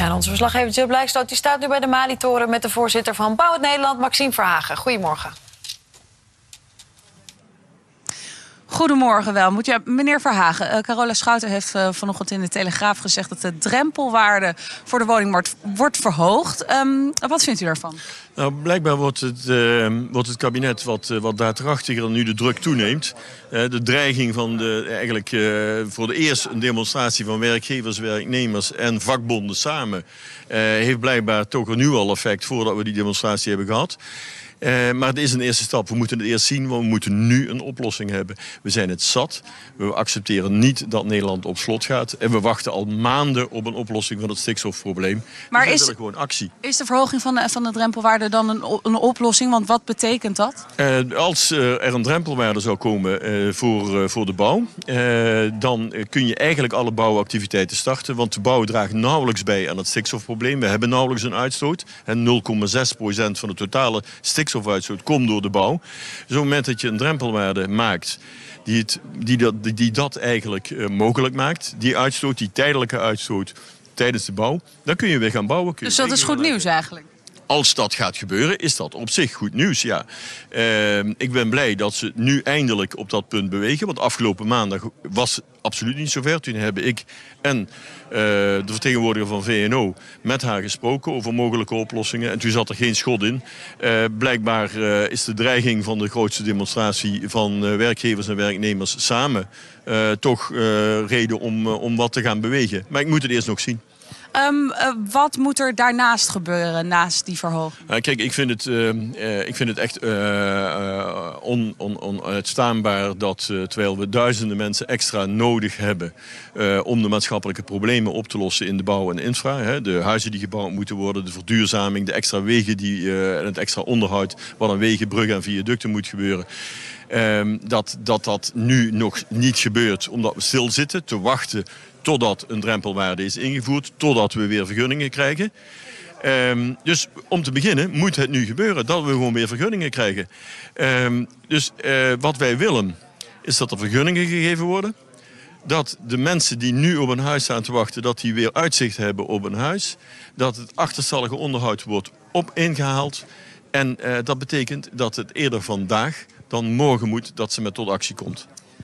Ja, onze verslaggever Jill Blijkstoot die staat nu bij de Mali-toren... met de voorzitter van Bouw het Nederland, Maxime Verhagen. Goedemorgen. Goedemorgen wel. Moet je, meneer Verhagen, uh, Carola Schouten heeft uh, vanochtend in de Telegraaf gezegd dat de drempelwaarde voor de woningmarkt wordt verhoogd. Um, wat vindt u daarvan? Nou, blijkbaar wordt het, uh, wordt het kabinet wat, wat daadkrachtiger nu de druk toeneemt. de dreiging van de, eigenlijk voor de eerst een demonstratie van werkgevers, werknemers en vakbonden samen... heeft blijkbaar toch nu al effect voordat we die demonstratie hebben gehad. Uh, maar het is een eerste stap. We moeten het eerst zien, want we moeten nu een oplossing hebben. We zijn het zat. We accepteren niet dat Nederland op slot gaat. En we wachten al maanden op een oplossing van het stikstofprobleem. Maar dus is, gewoon actie. is de verhoging van de, van de drempelwaarde dan een, een oplossing? Want wat betekent dat? Uh, als uh, er een drempelwaarde zou komen voor, voor de bouw... dan kun je eigenlijk alle bouwactiviteiten starten. Want de bouw draagt nauwelijks bij aan het stikstofprobleem. We hebben nauwelijks een uitstoot. 0,6% van de totale stikstof stikstofuitstoot komt door de bouw. Dus op het moment dat je een drempelwaarde maakt die, het, die, dat, die dat eigenlijk uh, mogelijk maakt, die uitstoot, die tijdelijke uitstoot tijdens de bouw, dan kun je weer gaan bouwen. Dus dat is goed nieuws eigenlijk? Als dat gaat gebeuren, is dat op zich goed nieuws. Ja. Uh, ik ben blij dat ze nu eindelijk op dat punt bewegen. Want afgelopen maandag was absoluut niet zover. Toen hebben ik en uh, de vertegenwoordiger van VNO met haar gesproken over mogelijke oplossingen. En toen zat er geen schot in. Uh, blijkbaar is de dreiging van de grootste demonstratie van werkgevers en werknemers samen toch reden om, om wat te gaan bewegen. Maar ik moet het eerst nog zien. Um, uh, wat moet er daarnaast gebeuren, naast die verhoging? Uh, kijk, ik vind het, uh, ik vind het echt on, on, onuitstaanbaar dat terwijl we duizenden mensen extra nodig hebben om de maatschappelijke problemen op te lossen in de bouw en infra. Hè, de huizen die gebouwd moeten worden, de verduurzaming, de extra wegen die, en het extra onderhoud wat aan wegen, bruggen en viaducten moet gebeuren. Um, dat, dat dat nu nog niet gebeurt omdat we stilzitten te wachten totdat een drempelwaarde is ingevoerd, totdat we weer vergunningen krijgen. Um, dus om te beginnen moet het nu gebeuren dat we gewoon weer vergunningen krijgen. Um, dus uh, wat wij willen is dat er vergunningen gegeven worden. Dat de mensen die nu op een huis staan te wachten, dat die weer uitzicht hebben op een huis. Dat het achterstallige onderhoud wordt op ingehaald. En uh, dat betekent dat het eerder vandaag dan morgen moet dat ze met tot actie komt.